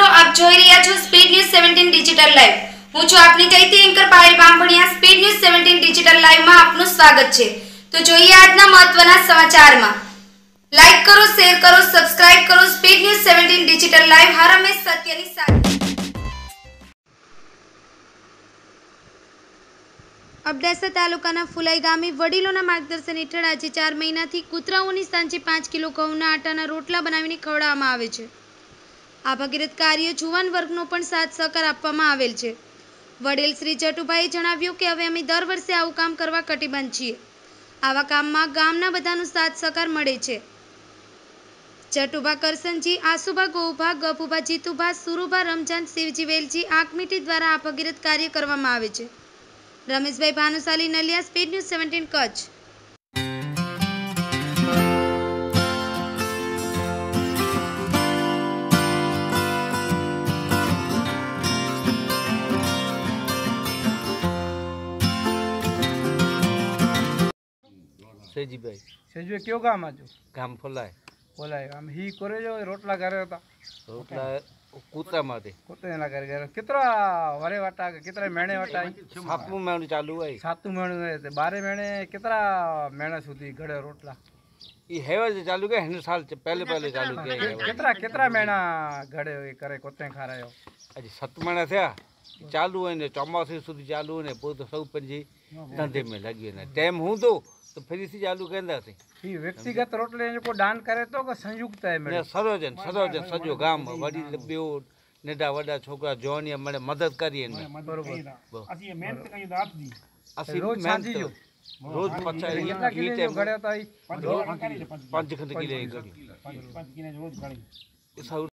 મિત્રો, આપ જોઈ રહ્યા છો speed news seventeen digital live હું છું આપની ચૈતી anchor Payal Bamaniya speed news seventeen digital લાઈવમાં આપનું સ્વાગત છે. તો જોઈએ આજના મહત્વના સમાચારમાં. લાઈક કરો શેર કરો સબસ્ક્રાઇબ કરો speed news seventeen digital live હરમે સત્યની સાથે. અબડાસા તાલુકાના ફુલાઈ ગામે વડીલોના માર્ગદર્શન હેઠળ આજે ચાર મહિનાથી કૂતરાઓની સાંજે પાંચ કિલો ઘઉંના આટાના રોટલા બનાવીને ખવડાવવામાં આવે છે. આ ભગીરથ કાર્ય જુવાન વર્ગનો પણ સાથ સહકાર આપવામાં આવેલ છે. વડીલ શ્રી જટુભાઈએ જણાવ્યું કે હવે અમે દર વર્ષે આવું કામ કરવા કટિબંધ છીએ. આવા કામમાં ગામના બધાનો સાથ સહકાર મળે છે. જટુભા કરસનજી, આસુભા ગોઉભા, ગભુભા જીતુભા, સુરુભા રમજાન, શિવજી વેલજી આંકમીટી દ્વારા આ ભગીરથ કાર્ય કરવામાં આવે છે. Rameshbhai Bhanushali, Naliya, speed news seventeen Kutch. સેજીભાઈ. સેજુ કયો ગામ આજો? ગામ ફોલાય. ફોલાય. આમ હી કરે જો રોટલા ઘરે હતા? રોટલા કૂતરા માટે કોતે એના ઘરે ઘરે. કેટલા વરે વાટા કેટલા મેણે વાટા સાતમું મહિનું ચાલુ હોય. સાતું મેણું હોય તે બારે મેણે કેટલા મેણા સુધી ઘડે રોટલા? એ હેવા જે ચાલુ કે હિન્દુ સાલ પહેલે પહેલે ચાલુ કે કેટલા કેટલા મેણા ઘડે કરે કોતે ખારાયો? આજે સત મેણા થયા. ચાલુ હોય ને ચોમાસું સુધી ચાલુ હોય ને પોતે સૌ પછી ધંધે મેં लॻी ને ટેમ હું તો તો ફરીથી ચાલુ કેંદા છે. એ વ્યક્તિગત રોટલે એ લોકો દાન કરે તો કે સંયુક્ત એ ને મેળે સરોજન સરોજન સજો ગામ વડી બેઓ નેડા વડા છોકરા જોવાની મને મદદ કરીએ ને. બરોબર. આ સીટ રોજ મહેનત સાંજી કરો. રોજ પચાસ કેટલા કિલો જો ઈ પાંચ ખંડ કિલો એ કર્યું. એ સૌ